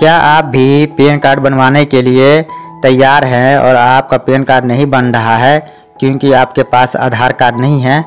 क्या आप भी पैन कार्ड बनवाने के लिए तैयार हैं और आपका पैन कार्ड नहीं बन रहा है क्योंकि आपके पास आधार कार्ड नहीं है?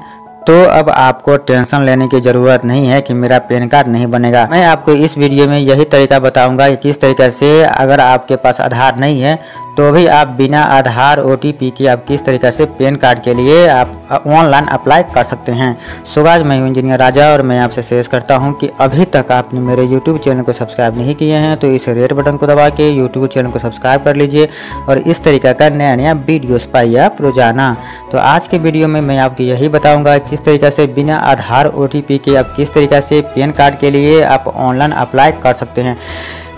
तो अब आपको टेंशन लेने की ज़रूरत नहीं है कि मेरा पैन कार्ड नहीं बनेगा। मैं आपको इस वीडियो में यही तरीका बताऊँगा कि किस तरीके से अगर आपके पास आधार नहीं है तो भी आप बिना आधार ओटीपी के आप किस तरीके से पेन कार्ड के लिए आप ऑनलाइन अप्लाई कर सकते हैं। सुगाज मैं इंजीनियर राजा और मैं आपसे शेयर करता हूँ कि अभी तक आपने मेरे यूट्यूब चैनल को सब्सक्राइब नहीं किए हैं तो इस रेड बटन को दबा के यूट्यूब चैनल को सब्सक्राइब कर लीजिए और इस तरीके का नया नया वीडियोस पाइए आप रोज़ाना। तो आज के वीडियो में मैं आपको यही बताऊँगा किस तरीके से बिना आधार ओटीपी के आप किस तरीके से पेन कार्ड के लिए आप ऑनलाइन अप्लाई कर सकते हैं।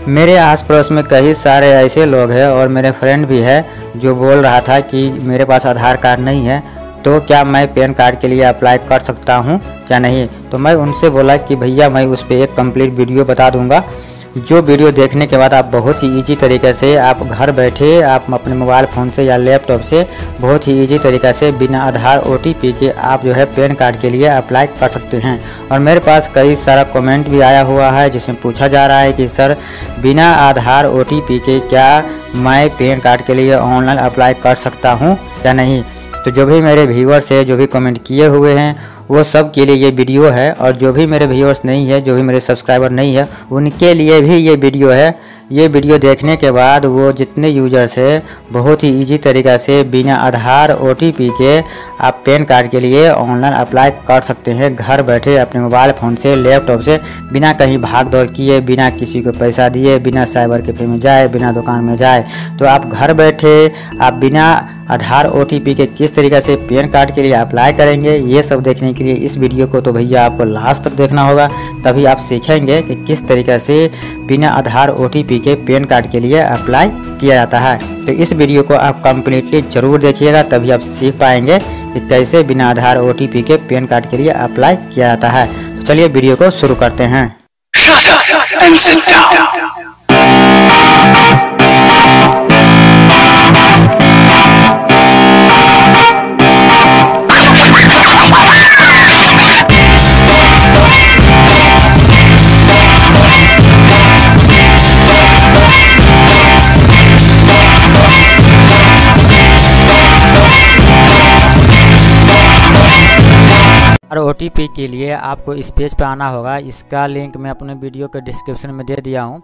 मेरे आस पड़ोस में कई सारे ऐसे लोग हैं और मेरे फ्रेंड भी है जो बोल रहा था कि मेरे पास आधार कार्ड नहीं है तो क्या मैं पैन कार्ड के लिए अप्लाई कर सकता हूँ, क्या नहीं? तो मैं उनसे बोला कि भैया, मैं उस पर एक कंप्लीट वीडियो बता दूँगा। जो वीडियो देखने के बाद आप बहुत ही इजी तरीके से आप घर बैठे आप अपने मोबाइल फ़ोन से या लैपटॉप से बहुत ही इजी तरीके से बिना आधार ओटीपी के आप जो है पैन कार्ड के लिए अप्लाई कर सकते हैं। और मेरे पास कई सारा कमेंट भी आया हुआ है, जिसमें पूछा जा रहा है कि, सर, बिना आधार ओटीपी के क्या मैं पैन कार्ड के लिए ऑनलाइन अप्लाई कर सकता हूँ या नहीं? तो जो भी मेरे व्यूवर्स है, जो भी कमेंट किए हुए हैं वो सब के लिए ये वीडियो है और जो भी मेरे व्यूअर्स नहीं है, जो भी मेरे सब्सक्राइबर नहीं है, उनके लिए भी ये वीडियो है। ये वीडियो देखने के बाद वो जितने यूज़र्स है, बहुत ही इजी तरीक़ा से बिना आधार ओटीपी के आप पैन कार्ड के लिए ऑनलाइन अप्लाई कर सकते हैं। घर बैठे अपने मोबाइल फ़ोन से लैपटॉप से, बिना कहीं भाग दौड़ किए, बिना किसी को पैसा दिए, बिना साइबर कैफ़े में जाए, बिना दुकान में जाए। तो आप घर बैठे, आप बिना आधार ओटीपी के किस तरीके से पैन कार्ड के लिए अप्लाई करेंगे, ये सब देखने के लिए इस वीडियो को तो भैया आपको लास्ट तक देखना होगा। तभी आप सीखेंगे कि किस तरीके से बिना आधार ओटीपी के पैन कार्ड के लिए अप्लाई किया जाता है। तो इस वीडियो को आप कम्प्लीटली ज़रूर देखिएगा, तभी आप सीख पाएँगे कि कैसे बिना आधार ओ के पैन कार्ड के लिए अप्लाई किया जाता है। तो चलिए वीडियो को शुरू करते हैं। और ओ के लिए आपको इस पेज पे आना होगा। इसका लिंक मैं अपने वीडियो के डिस्क्रिप्शन में दे दिया हूँ।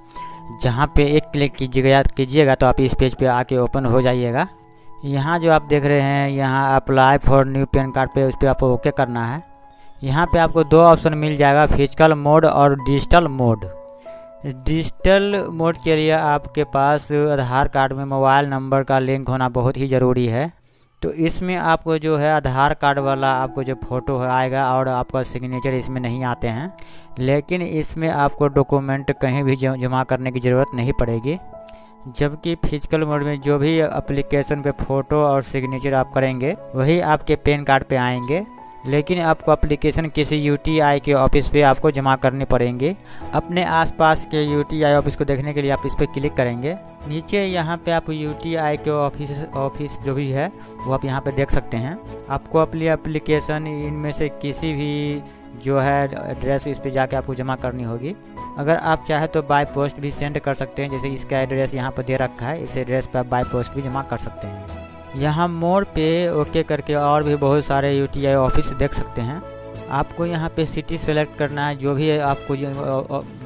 जहाँ पे एक क्लिक कीजिएगा कीजिएगा तो आप इस पेज पे आके ओपन हो जाइएगा। यहाँ जो आप देख रहे हैं, यहाँ apply for new PAN card पे उस पर आपको ओके करना है। यहाँ पे आपको दो ऑप्शन मिल जाएगा फ़िज़िकल मोड और डिजिटल मोड डिजिटल मोड के लिए आपके पास आधार कार्ड में मोबाइल नंबर का लिंक होना बहुत ही ज़रूरी है। तो इसमें आपको जो है आधार कार्ड वाला आपको जो फ़ोटो आएगा और आपका सिग्नेचर इसमें नहीं आते हैं। लेकिन इसमें आपको डॉक्यूमेंट कहीं भी जमा करने की ज़रूरत नहीं पड़ेगी। जबकि फ़िज़िकल मोड में जो भी एप्लीकेशन पे फ़ोटो और सिग्नेचर आप करेंगे, वही आपके पेन कार्ड पे आएँगे। लेकिन आपको एप्लीकेशन किसी यूटीआई के ऑफ़िस पे आपको जमा करने पड़ेंगे। अपने आसपास के यूटीआई ऑफ़िस को देखने के लिए आप इस पर क्लिक करेंगे। नीचे यहाँ पे आप यूटीआई के ऑफ़िस ऑफ़िस जो भी है, वो आप यहाँ पे देख सकते हैं। आपको अपनी एप्लीकेशन इनमें से किसी भी जो है एड्रेस इस पर जाके आपको जमा करनी होगी। अगर आप चाहे तो बाय पोस्ट भी सेंड कर सकते हैं। जैसे इसका एड्रेस यहाँ पर दे रखा है, इस एड्रेस पर आप बाय पोस्ट भी जमा कर सकते हैं। यहाँ मोड़ पे ओके करके और भी बहुत सारे यूटीआई ऑफ़िस देख सकते हैं। आपको यहाँ पे सिटी सेलेक्ट करना है, जो भी आपको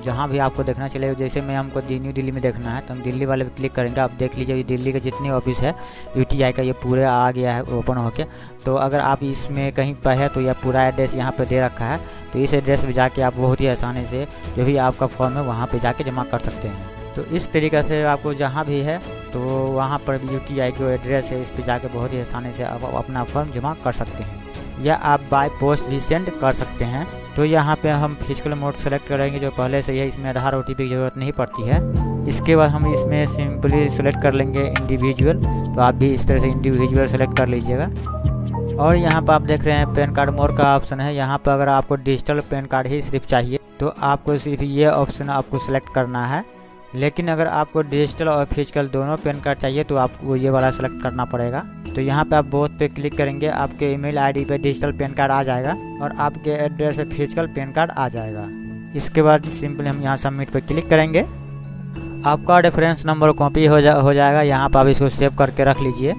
जहाँ भी आपको देखना चले जैसे मैं हमको न्यू दिल्ली में देखना है तो हम दिल्ली वाले पे क्लिक करेंगे। आप देख लीजिए दिल्ली के जितने ऑफ़िस है यूटीआई का ये पूरे आ गया है ओपन होके। तो अगर आप इसमें कहीं पर है तो यह पूरा एड्रेस यहाँ पर दे रखा है। तो इस एड्रेस पर जाके आप बहुत ही आसानी से जो भी आपका फॉर्म है, वहाँ पर जाके जमा कर सकते हैं। तो इस तरीक़े से आपको जहाँ भी है तो वहाँ पर यू टी आई जो एड्रेस है, इस पर जाकर बहुत ही आसानी से आप अपना फॉर्म जमा कर सकते हैं। या आप बाय पोस्ट भी सेंड कर सकते हैं। तो यहाँ पे हम फ़िज़िकल मोड सेलेक्ट करेंगे, जो पहले से है इसमें आधार ओ की ज़रूरत नहीं पड़ती है। इसके बाद हम इसमें सिंपली सेलेक्ट कर लेंगे इंडिविजुअल तो आप भी इस तरह से इंडिविजुअल सेलेक्ट कर लीजिएगा। और यहाँ पर आप देख रहे हैं, पैन कार्ड मोर का ऑप्शन है। यहाँ पर अगर आपको डिजिटल पैन कार्ड ही सिर्फ़ चाहिए तो आपको सिर्फ़ ये ऑप्शन आपको सेलेक्ट करना है। लेकिन अगर आपको डिजिटल और फ़िज़िकल दोनों पेन कार्ड चाहिए तो आपको ये वाला सेलेक्ट करना पड़ेगा। तो यहाँ पे आप बोथ पे क्लिक करेंगे, आपके ईमेल आईडी पे डिजिटल पेन कार्ड आ जाएगा और आपके एड्रेस पे फ़िज़िकल पेन कार्ड आ जाएगा। इसके बाद सिंपली हम यहाँ सबमिट पे क्लिक करेंगे। आपका रेफरेंस नंबर कॉपी हो जा, हो जाएगा। यहाँ पर आप इसको सेव करके रख लीजिए।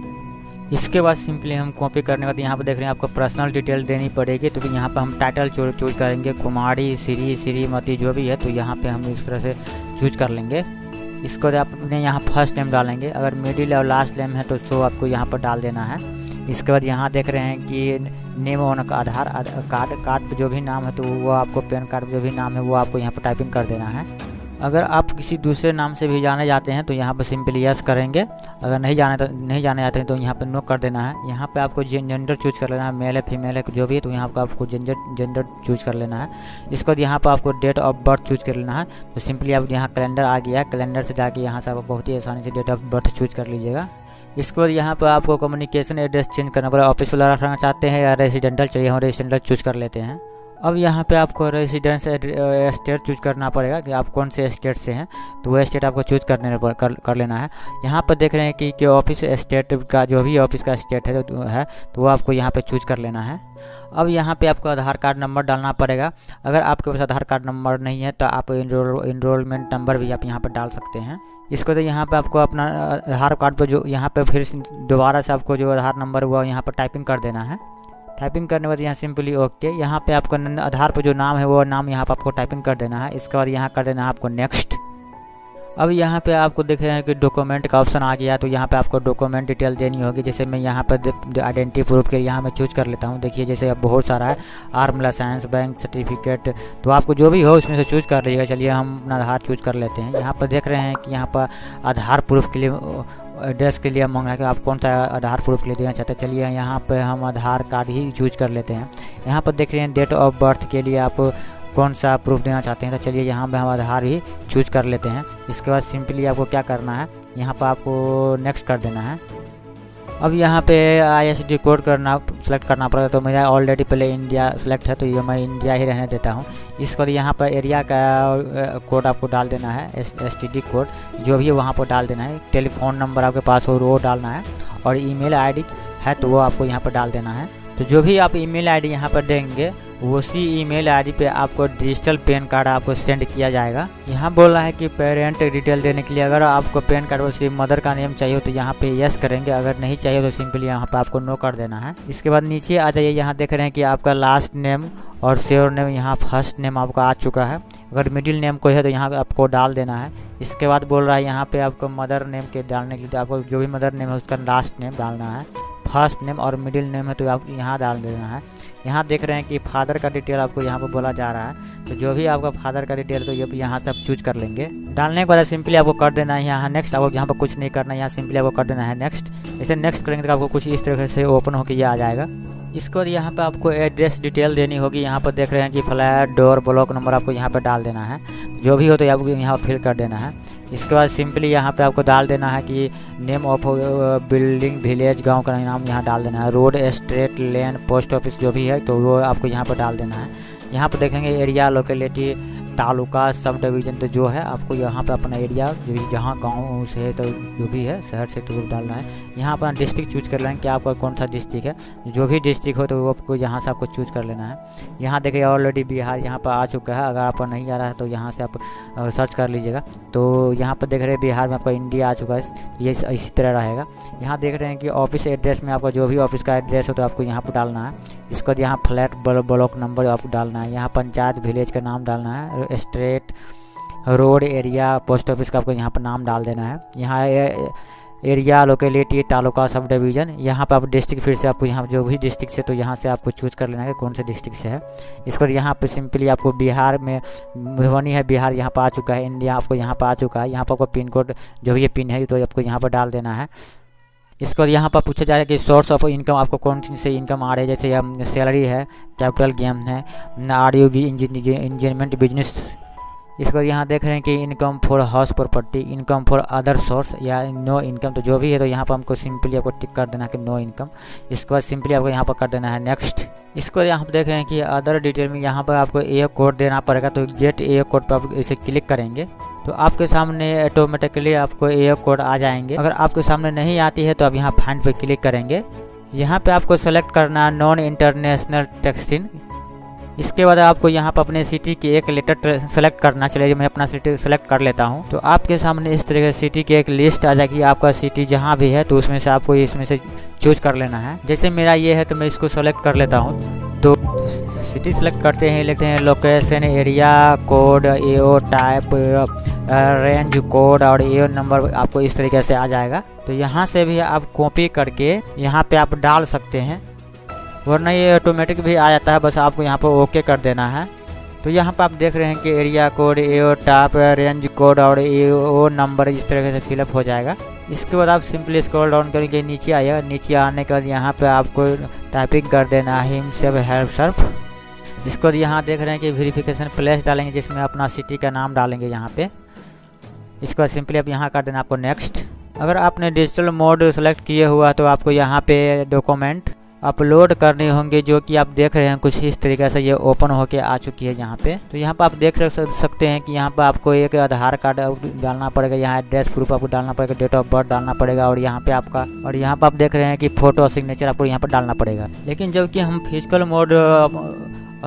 इसके बाद सिंपली हम कॉपी करने के बाद यहाँ पर देख रहे हैं आपको पर्सनल डिटेल देनी पड़ेगी तो यहाँ पर हम टाइटल चूज़ करेंगे, कुमारी, श्री, श्रीमती, जो भी है तो यहाँ पे हम इस तरह से चूज़ कर लेंगे। इसको आप अपने यहाँ फ़र्स्ट नेम डालेंगे, अगर मिडिल और लास्ट नेम है तो सो आपको यहाँ पर डाल देना है। इसके बाद यहाँ देख रहे हैं कि name on Aadhaar card card जो भी नाम है तो वो आपको पैन कार्ड जो भी नाम है, वो आपको यहाँ पर टाइपिंग कर देना है। अगर आप किसी दूसरे नाम से भी जाने जाते हैं तो यहाँ पर सिंपली यस करेंगे। अगर नहीं जाने तो नहीं जाने जाते हैं तो यहाँ पर नो कर देना है। यहाँ पे आपको जेंडर चूज़ कर लेना है मेल है फीमेल है जो भी है तो यहाँ पर आपको जेंडर जेंडर चूज़ कर लेना है। इसके बाद यहाँ पर आपको डेट ऑफ़ बर्थ चूज़ कर लेना है। तो सिंपली आप यहाँ कैलेंडर आ गया है कैलेंडर से जाके यहाँ से आप बहुत ही आसानी से डेट ऑफ़ बर्थ चूज़ कर लीजिएगा। इसके बाद यहाँ पर आपको कम्युनिकेशन एड्रेस चेंज करना पड़ेगा। ऑफ़िस वाला रखना चाहते हैं या रेजिडेंटल चाहिए हम रेजिडेंटल चूज़ कर लेते हैं। अब यहाँ पे आपको रेसिडेंस स्टेट चूज़ करना पड़ेगा कि आप कौन से स्टेट से हैं। तो वो स्टेट आपको चूज़ करने कर, कर लेना है। यहाँ पर देख रहे हैं कि, कि ऑफ़िस स्टेट का जो भी ऑफ़िस का स्टेट है तो है तो वो आपको यहाँ पे चूज़ कर लेना है। अब यहाँ पे आपको आधार कार्ड नंबर डालना पड़ेगा। अगर आपके पास आधार कार्ड नंबर नहीं है तो आप इनरोल इनरोलमेंट नंबर भी आप यहाँ पर डाल सकते हैं। इसको तो यहाँ पे आपको अपना आधार कार्ड पर जो यहाँ पे फिर दोबारा से आपको जो आधार नंबर हुआ यहाँ पर टाइपिंग कर देना है। टाइपिंग करने के बाद यहाँ सिंपली ओके यहाँ पे आपको आधार पर जो नाम है वो नाम यहाँ पर आपको टाइपिंग कर देना है। इसके बाद यहाँ कर देना है आपको नेक्स्ट अब यहाँ पे आपको देख रहे हैं कि डॉक्यूमेंट का ऑप्शन आ गया तो यहाँ पे आपको डॉक्यूमेंट डिटेल देनी होगी। जैसे मैं यहाँ पर आइडेंटिटी प्रूफ के यहाँ मैं चूज़ कर लेता हूँ। देखिए, जैसे अब बहुत सारा है आर्म लाइसेंस बैंक सर्टिफिकेट तो आपको जो भी हो उसमें से चूज़ कर लीजिएगा। चलिए, हम अपना आधार चूज़ कर लेते हैं। यहाँ पर देख रहे हैं कि यहाँ पर आधार प्रूफ के लिए एड्रेस के लिए मांग रहा है कि आप कौन सा आधार प्रूफ के लिए देना चाहते हैं। चलिए, यहाँ पर हम आधार कार्ड ही चूज़ कर लेते हैं। यहाँ पर देख रहे हैं डेट ऑफ़ बर्थ के लिए आप कौन सा प्रूफ देना चाहते हैं तो चलिए यहाँ पर हम आधार ही चूज़ कर लेते हैं। इसके बाद सिंपली आपको क्या करना है, यहाँ पर आपको नेक्स्ट कर देना है। अब यहाँ पे आई एस डी कोड करना सेलेक्ट करना पड़ेगा तो मेरा ऑलरेडी पहले इंडिया सेलेक्ट है तो ये मैं इंडिया ही रहने देता हूँ। इसके बाद यहाँ पर एरिया का कोड आपको डाल देना है S S T D code जो भी है वहाँ पर डाल देना है। टेलीफोन नंबर आपके पास हो, वो डालना है, और ईमेल आईडी है तो वो आपको यहाँ पर डाल देना है। तो जो भी आप ईमेल आईडी यहाँ पर देंगे, उसी ईमेल आईडी पे आपको डिजिटल पैन कार्ड आपको सेंड किया जाएगा। यहाँ बोल रहा है कि पेरेंट डिटेल देने के लिए अगर आपको पैन कार्ड और सिर्फ़ मदर का नेम चाहिए तो यहाँ पे यस करेंगे, अगर नहीं चाहिए तो सिंपली यहाँ पे आपको नो कर देना है। इसके बाद नीचे आ जाइए, यहाँ देख रहे हैं कि आपका लास्ट नेम और श्योर नेम यहाँ फ़र्स्ट नेम आपका आ चुका है। अगर मिडिल नेम कोई है तो यहाँ आपको डाल देना है। इसके बाद बोल रहा है यहाँ पे आपको मदर नेम के डालने के लिए तो आपको जो भी मदर नेम है उसका लास्ट नेम डालना है। फ़र्स्ट नेम और मिडिल नेम है तो आप यहाँ डाल देना है। यहाँ देख रहे हैं कि फादर का डिटेल आपको यहाँ पर बोला जा रहा है। तो जो भी आपका फादर का डिटेल तो ये यहाँ से आप चूज़ कर लेंगे। डालने के बाद सिंपली आपको कर देना है यहाँ नेक्स्ट आपको यहाँ पर कुछ नहीं करना है, यहाँ सिंपली आपको कर देना है नेक्स्ट ऐसे नेक्स्ट करेंगे तो आपको कुछ इस तरह से ओपन होकर ये आ जाएगा। इसको यहाँ पे आपको एड्रेस डिटेल देनी होगी। यहाँ पर देख रहे हैं कि फ्लैट डोर ब्लॉक नंबर आपको यहाँ पर डाल देना है। जो भी हो तो आपको यहाँ फिल कर देना है। इसके बाद सिंपली यहाँ पे आपको डाल देना है कि नेम ऑफ़ बिल्डिंग विलेज गाँव का नाम यहाँ डाल देना है। Road street lane post office जो भी है तो वो आपको यहाँ पर डाल देना है। यहाँ पर देखेंगे area locality taluka sub division तो जो है, आपको यहाँ पर अपना एरिया जो भी जहाँ गाँव से है तो जो भी है, शहर से तो डालना है। यहाँ अपना डिस्ट्रिक्ट चूज़ कर लेना कि आपका कौन सा डिस्ट्रिक्ट है। जो भी डिस्ट्रिक्ट हो तो वो आपको यहाँ से आपको चूज़ कर लेना है। यहाँ देखिए ऑलरेडी बिहार यहाँ पर आ चुका है। अगर आपका नहीं आ रहा है तो यहाँ से आप सर्च कर लीजिएगा। तो यहाँ पर देख रहे हैं, बिहार में आपका इंडिया आ चुका है। ये इसी तरह रहेगा। यहाँ देख रहे हैं कि ऑफ़िस एड्रेस में आपका जो भी ऑफ़िस का एड्रेस हो तो आपको यहाँ पर डालना है। इसके बाद यहाँ फ्लैट ब्लॉक नंबर आपको डालना है। यहाँ पंचायत विलेज का नाम डालना है। Street road area, post office का आपको यहाँ पर नाम डाल देना है। यहाँ area locality, taluka, sub division, यहाँ पर आप डिस्ट्रिक्ट फिर से आपको यहाँ जो भी डिस्ट्रिक्ट से तो यहाँ से आपको चूज़ कर लेना है कौन से डिस्ट्रिक्ट से है। इसके बाद यहाँ पर सिंपली आपको बिहार में मधुबनी है, बिहार यहाँ पर आ चुका है, इंडिया आपको यहाँ पर आ चुका है। यहाँ पर आपको पिन कोड, जो भी ये पिन है तो आपको यहाँ पर डाल देना है। इसके यहाँ पर पूछा जाएगा कि सोर्स ऑफ़ इनकम आपको कौन से इनकम आ रही है? जैसे सैलरी है कैपिटल गेम है आर यू इंजीनियरमेंट बिज़नेस इसको यहाँ देख रहे हैं कि income for house property income for other source या नो इनकम तो जो भी है तो यहाँ पर हमको सिंपली आपको टिक कर देना है कि नो इनकम इसके बाद सिंपली आपको यहाँ पर कर देना है नेक्स्ट इसको यहाँ पर देख रहे हैं कि अदर डिटेल में यहाँ पर आपको ए कोड देना पड़ेगा तो गेट ए कोड पर आप इसे क्लिक करेंगे। तो आपके सामने ऑटोमेटिकली आपको ए कोड आ जाएँगे। अगर आपके सामने नहीं आती है तो आप यहाँ फाइंड पे क्लिक करेंगे। यहाँ पे आपको सेलेक्ट करना नॉन इंटरनेशनल टैक्सिन इसके बाद आपको यहाँ पर अपने सिटी के एक लेटर सेलेक्ट करना चलेगा मैं अपना सिटी सेलेक्ट कर लेता हूँ। तो आपके सामने इस तरह से सिटी की एक लिस्ट आ जाएगी। आपका सिटी जहाँ भी है तो उसमें से आपको इसमें से चूज़ कर लेना है। जैसे मेरा ये है तो मैं इसको सेलेक्ट कर लेता हूँ। तो सिटी सेलेक्ट करते हैं, लिखते हैं location area code AO type range code और एओ नंबर आपको इस तरीके से आ जाएगा। तो यहाँ से भी आप कॉपी करके यहाँ पे आप डाल सकते हैं, वरना ये ऑटोमेटिक भी आ जाता है, बस आपको यहाँ पर ओके कर देना है। तो यहाँ पर आप देख रहे हैं कि area code AO type range code और एओ नंबर इस तरीके से फिलअप हो जाएगा। इसके बाद आप सिंपली स्क्रॉल डाउन करके नीचे आइए नीचे आने के बाद यहाँ पे आपको टाइपिंग कर देना है, हिम सेव हेल्प सर्फ इसको यहाँ देख रहे हैं कि वेरीफिकेशन प्लेस डालेंगे, जिसमें अपना सिटी का नाम डालेंगे यहाँ पे। इसके बाद सिंपली आप यहाँ कर देना आपको नेक्स्ट अगर आपने डिजिटल मोड सेलेक्ट किए हुआ तो आपको यहाँ पे डॉक्यूमेंट अपलोड करनी होंगे जो कि आप देख रहे हैं, कुछ इस तरीके से ये ओपन होके आ चुकी है यहाँ पे। तो यहाँ पर आप देख सकते हैं कि यहाँ पर आपको एक आधार कार्ड डालना पड़ेगा, यहाँ एड्रेस प्रूफ आपको डालना पड़ेगा, डेट ऑफ़ बर्थ डालना पड़ेगा और यहाँ पे आपका, और यहाँ पर आप देख रहे हैं कि फ़ोटो सिग्नेचर आपको यहाँ पर डालना पड़ेगा। लेकिन जबकि हम फ़िज़िकल मोड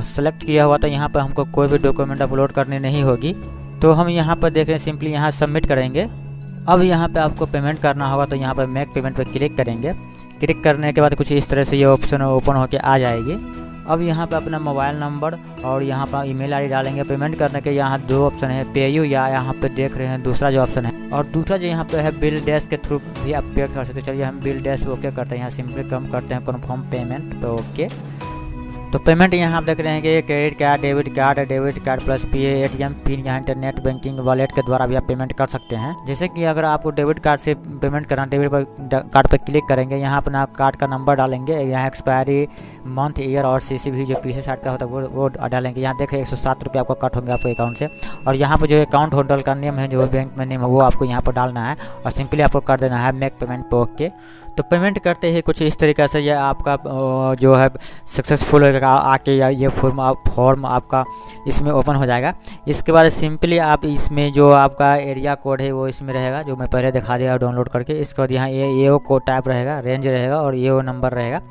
सेलेक्ट किया हुआ था, यहाँ पर हमको कोई भी डॉक्यूमेंट अपलोड करनी नहीं होगी। तो हम यहाँ पर देख रहे हैं, सिंपली यहाँ सबमिट करेंगे। अब यहाँ पे आपको पेमेंट करना होगा तो यहाँ पर मेक पेमेंट पर क्लिक करेंगे। क्लिक करने के बाद कुछ इस तरह से ये ऑप्शन ओपन होकर आ जाएगी। अब यहाँ पे अपना मोबाइल नंबर और यहाँ पर ईमेल आईडी डालेंगे। पेमेंट करने के यहाँ दो ऑप्शन है, पे यू या यहाँ पे देख रहे हैं, दूसरा जो ऑप्शन है। और दूसरा जो यहाँ पे है, बिल डैश के थ्रू भी आप पे कर सकते हैं। चलिए हम बिल डैश ओके करते हैं, यहाँ सिंपली कम करते हैं, कन्फर्म पेमेंट तो ओके। तो पेमेंट यहाँ आप देख रहे हैं कि credit card debit card debit card plus P A T M PIN यहाँ इंटरनेट बैंकिंग वॉलेट के द्वारा भी आप पेमेंट कर सकते हैं। जैसे कि अगर आपको डेबिट कार्ड से पेमेंट करना डेबिट कार्ड पर क्लिक करेंगे, यहाँ अपना कार्ड का नंबर डालेंगे, यहाँ एक्सपायरी मंथ ईयर और सी सी भी जो पीछे साइड का होता है, वो वो डालेंगे। यहाँ देखें एक सौ सात रुपये आपको कट होंगे आपके अकाउंट से। और यहाँ पर जो अकाउंट होल्डर का नेम है, जो बैंक में नेम है, वो आपको यहाँ पर डालना है और सिंपली आपको कर देना है मेक पेमेंट पे ओके तो पेमेंट करते ही कुछ इस तरीके से ये आपका जो है सक्सेसफुल आके या, ये फॉर्म फॉर्म आपका इसमें ओपन हो जाएगा। इसके बाद सिंपली आप इसमें जो आपका एरिया कोड है वो इसमें रहेगा, जो मैं पहले दिखा दिया डाउनलोड करके। इसके बाद यहाँ ए ओ कोड टाइप रहेगा रेंज रहेगा और ए ओ नंबर रहेगा,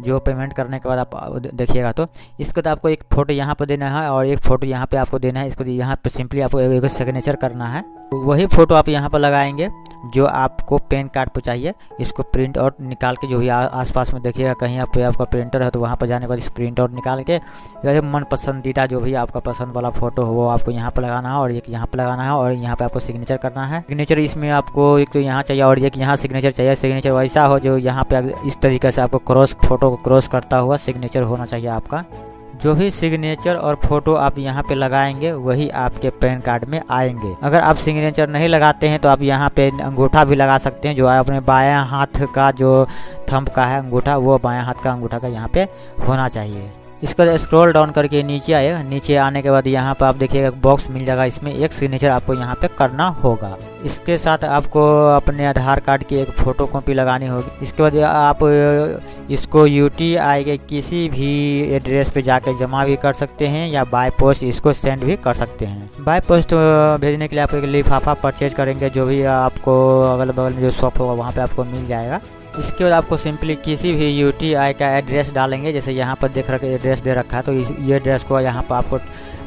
जो पेमेंट करने के बाद आप देखिएगा तो। इसके बाद आपको एक फ़ोटो यहाँ पर देना है और एक फ़ोटो यहाँ पे आपको देना है। इसको यहाँ पर सिंपली आपको एक सिग्नेचर करना है। वही फ़ोटो आप यहाँ पर लगाएँगे। जो आपको पेन कार्ड पर चाहिए, इसको प्रिंट आउट निकाल के जो भी आसपास में देखिएगा, कहीं आप आपका प्रिंटर है तो वहाँ पर जाने बाद इस प्रिंट आउट निकाल के मन पसंदीदा जो भी आपका पसंद वाला फ़ोटो हो, वो आपको यहाँ पर लगाना है और एक यहाँ पर लगाना है और यहाँ पर आपको सिग्नेचर करना है। सिग्नेचर इसमें आपको एक तो यहाँ चाहिए और एक यहाँ सिग्नेचर चाहिए। सिग्नेचर वैसा हो जो यहाँ पे इस तरीके से आपको क्रॉस, फ़ोटो को क्रॉस करता हुआ सिग्नेचर होना चाहिए आपका। जो भी सिग्नेचर और फ़ोटो आप यहाँ पे लगाएँगे, वही आपके पैन कार्ड में आएँगे। अगर आप सिग्नेचर नहीं लगाते हैं तो आप यहाँ पे अंगूठा भी लगा सकते हैं, जो अपने बाया हाथ का जो थंब का है अंगूठा, वो बाया हाथ का अंगूठा का यहाँ पे होना चाहिए। इसको स्क्रॉल डाउन करके नीचे आएगा। नीचे आने के बाद यहाँ पर आप देखिएगा बॉक्स मिल जाएगा। इसमें एक सिग्नेचर आपको यहाँ पे करना होगा। इसके साथ आपको अपने आधार कार्ड की एक फ़ोटो कॉपी लगानी होगी। इसके बाद आप इसको यू के किसी भी एड्रेस पे जाकर जमा भी कर सकते हैं या बाय पोस्ट इसको सेंड भी कर सकते हैं। बाय पोस्ट भेजने के लिए आप एक लिफाफा परचेज करेंगे। जो भी आपको अगल बगल में जो शॉप होगा, वहाँ पर आपको मिल जाएगा। इसके बाद आपको सिंपली किसी भी यूटीआई का एड्रेस डालेंगे, जैसे यहाँ पर देख रखे एड्रेस दे रखा है तो इस, ये एड्रेस को यहाँ पर आपको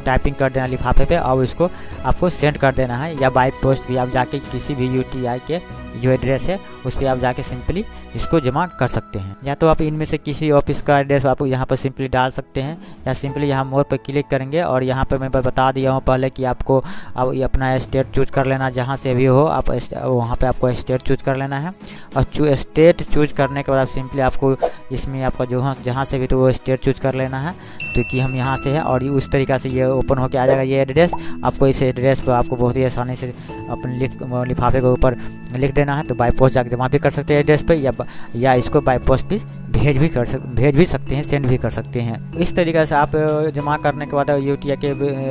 टाइपिंग कर देना लिफाफे पे और उसको आपको सेंड कर देना है। या बाई पोस्ट भी आप जाके किसी भी यूटीआई के जो एड्रेस है, उस पर आप जाके सिंपली इसको जमा कर सकते हैं। या तो आप इनमें से किसी ऑफ़िस का एड्रेस आप यहाँ पर सिंपली डाल सकते हैं, या सिंपली यहाँ मोर पर क्लिक करेंगे और यहाँ पर मैं बता दिया हूँ पहले कि आपको अब अपना स्टेट चूज़ कर लेना, जहाँ से भी हो आप वहाँ पर आपको स्टेट चूज़ कर लेना है। और स्टेट चूज़ करने के बाद आप सिंपली आपको इसमें आपका जो, जहाँ से भी तो वो स्टेट चूज़ कर लेना है तो हम यहाँ से हैं और उस तरीक़ा से ये ओपन होकर आ जाएगा ये एड्रेस। आपको इस एड्रेस पर आपको बहुत ही आसानी से अपने लिख, लिफाफे के ऊपर लिख देना है तो बाई पोस्ट जाकर जमा भी कर सकते हैं एड्रेस पर या या इसको बाई पोस्ट भी भेज भी कर सक, भेज भी सकते हैं सेंड भी कर सकते हैं। इस तरीके से आप जमा करने के बाद यूटीए के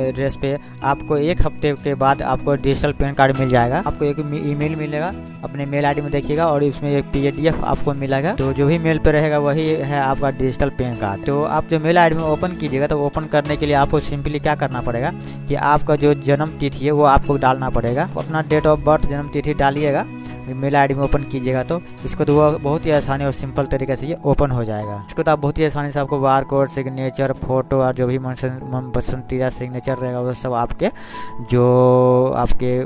एड्रेस पे आपको एक हफ़्ते के बाद आपको डिजिटल पैन कार्ड मिल जाएगा। आपको एक ईमेल मिलेगा, अपने मेल आईडी में देखिएगा, और इसमें एक पीडीएफ आपको मिलेगा। तो जो भी मेल पे रहेगा, वही है आपका डिजिटल पैन कार्ड तो आप जो मेल आईडी में ओपन कीजिएगा तो ओपन करने के लिए आपको सिंपली क्या करना पड़ेगा कि आपका जो जन्म तिथि है वो आपको डालना पड़ेगा। अपना डेट ऑफ़ बर्थ जन्म तिथि डालिएगा। मेल आईडी में ओपन कीजिएगा तो इसको तो बहुत ही आसानी और सिंपल तरीके से ये ओपन हो जाएगा। इसको तो आप बहुत ही आसानी से आपको बार कोड सिग्नेचर फ़ोटो और जो भी मन पसंदीदा सिग्नेचर रहेगा वो सब आपके जो आपके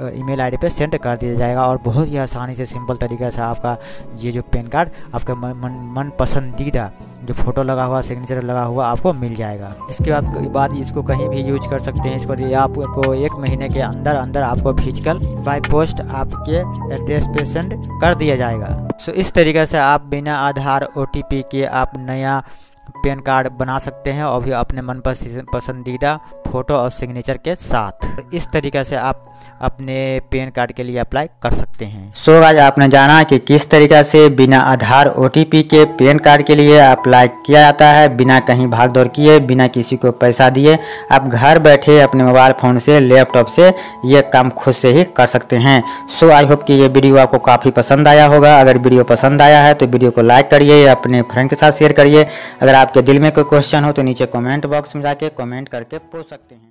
ईमेल आईडी पे सेंड कर दिया जाएगा और बहुत ही आसानी से सिंपल तरीके से आपका ये जो पेन कार्ड आपका मन मन, पसंदीदा जो फ़ोटो लगा हुआ सिग्नेचर लगा हुआ आपको मिल जाएगा। इसके बाद बाद इसको कहीं भी यूज़ कर सकते हैं। इसको आपको एक महीने के अंदर अंदर आपको फ़िज़िकल बाय पोस्ट आपके एड्रेस पे सेंड कर दिया जाएगा। सो इस तरीके से आप बिना आधार ओटीपी के आप नया पेन कार्ड बना सकते हैं और भी अपने मन पसंदीदा फ़ोटो और सिग्नेचर के साथ। इस तरीके से आप अपने पेन कार्ड के लिए अप्लाई कर सकते हैं। सो so, आज आपने जाना कि किस तरीके से बिना आधार ओटीपी के पेन कार्ड के लिए अप्लाई किया जाता है बिना कहीं भाग दौड़ किए बिना किसी को पैसा दिए आप घर बैठे अपने मोबाइल फ़ोन से लैपटॉप से ये काम खुद से ही कर सकते हैं। सो आई होप कि ये वीडियो आपको काफ़ी पसंद आया होगा। अगर वीडियो पसंद आया है तो वीडियो को लाइक करिए अपने फ्रेंड के साथ शेयर करिए। अगर आपके दिल में कोई क्वेश्चन हो तो नीचे कॉमेंट बॉक्स में जाके कॉमेंट करके पूछ सकते हैं।